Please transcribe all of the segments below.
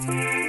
Música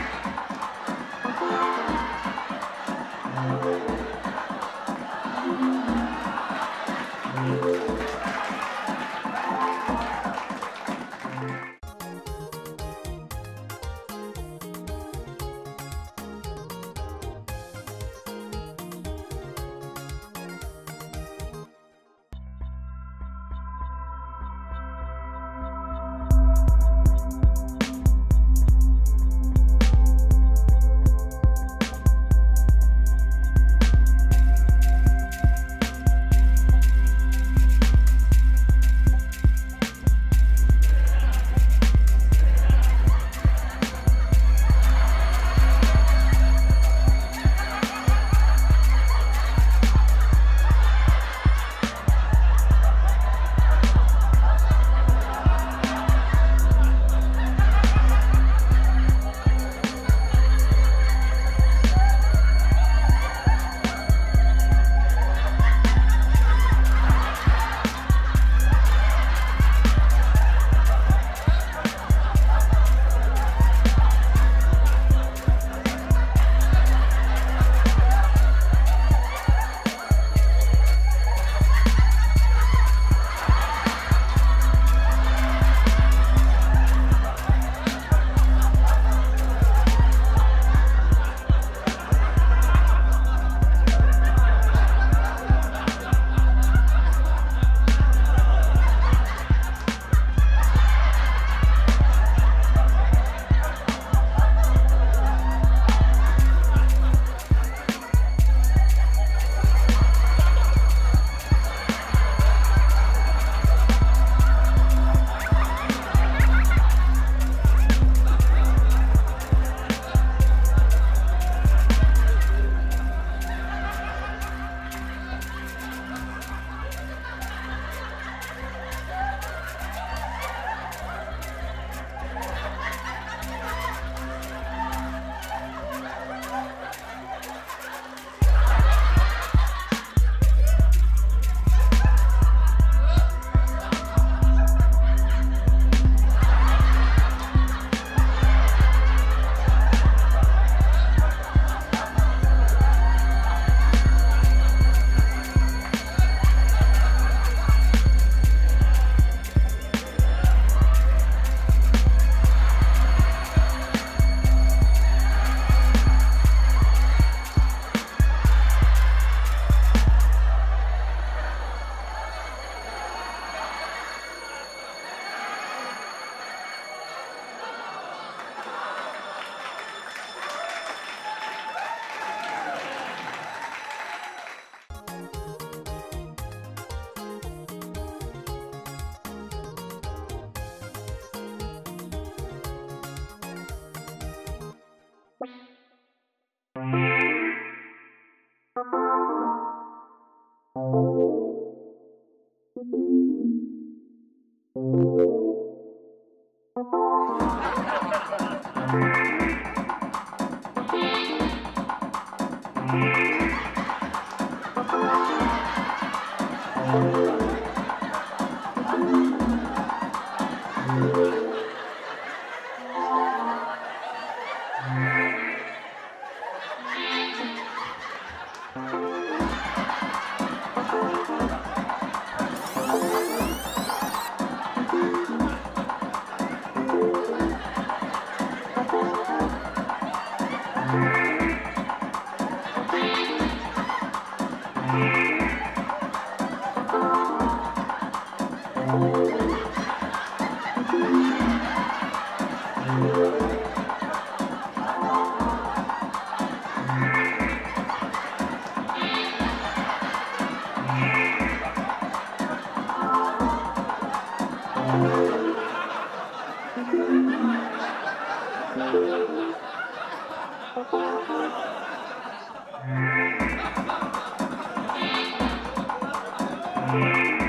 Thank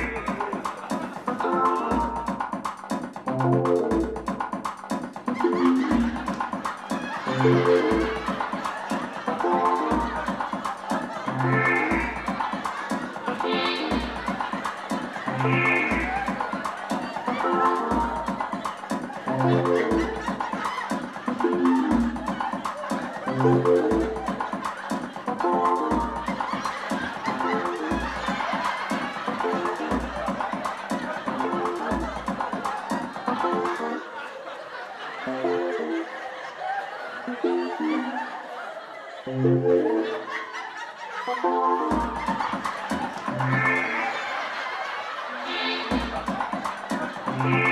you. Thank you.